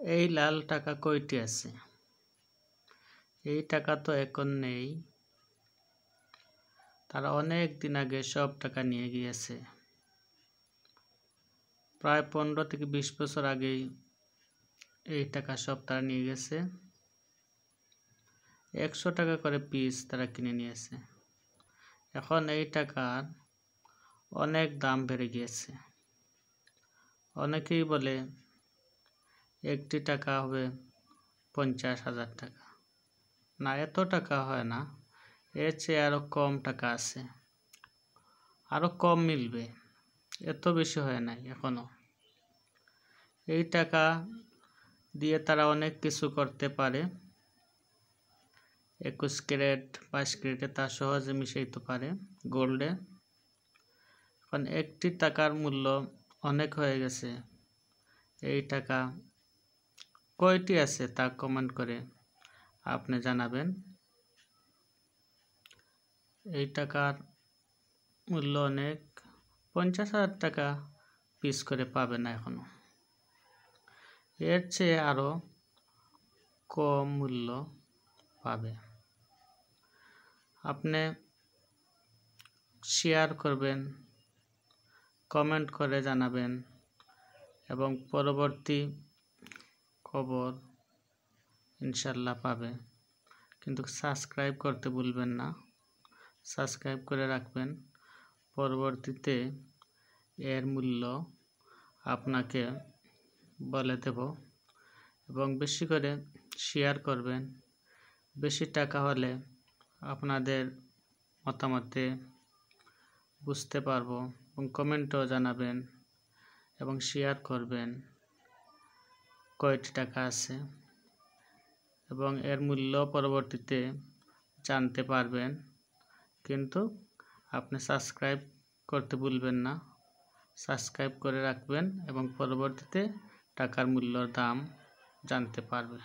এই লাল টাকা কয়টি আছে? এই টাকা তো এখন নেই। তারা অনেক দিন আগে সব টাকা নিয়ে গিয়েছে। প্রায় পনেরো থেকে বিশ বছর আগেই এই টাকা সব তারা নিয়ে গেছে। একশো টাকা করে পিস তারা কিনে নিয়েছে। এখন এই টাকার অনেক দাম বেড়ে গিয়েছে। অনেকেই বলে একটি টাকা হবে পঞ্চাশ হাজার টাকা। না, এত টাকা হয় না। এর চেয়ে আরও কম টাকা আছে। আরও কম মিলবে। এত বেশি হয় নাই এখনও এই টাকা দিয়ে তারা অনেক কিছু করতে পারে। একুশ ক্যারেট, বাইশ ক্যারেটে তা সহজে মিশাইতে পারে গোল্ডে। এখন একটি টাকার মূল্য অনেক হয়ে গেছে। এই টাকা কয়টি আছে তা কমেন্ট করে আপনি জানাবেন। এই টাকার মূল্য অনেক, পঞ্চাশ হাজার টাকা পিস করে পাবে না এখনও। এর চেয়ে আরও কম মূল্য পাবে। আপনি শেয়ার করবেন কমেন্ট করে জানাবেন এবং পরবর্তী খবর ইনশাল্লাহ পাবে। কিন্তু সাবস্ক্রাইব করতে ভুলবেন না। সাবস্ক্রাইব করে রাখবেন। পরবর্তীতে এর মূল্য আপনাকে বলে দেব এবং বেশি করে শেয়ার করবেন। বেশি টাকা হলে আপনাদের মতামতে বুঝতে পারব এবং কমেন্টও জানাবেন এবং শেয়ার করবেন। কয়টি টাকা আছে এবং এর মূল্য পরবর্তীতে জানতে পারবেন। কিন্তু আপনি সাবস্ক্রাইব করতে ভুলবেন না। সাবস্ক্রাইব করে রাখবেন এবং পরবর্তীতে টাকার মূল্যর দাম জানতে পারবে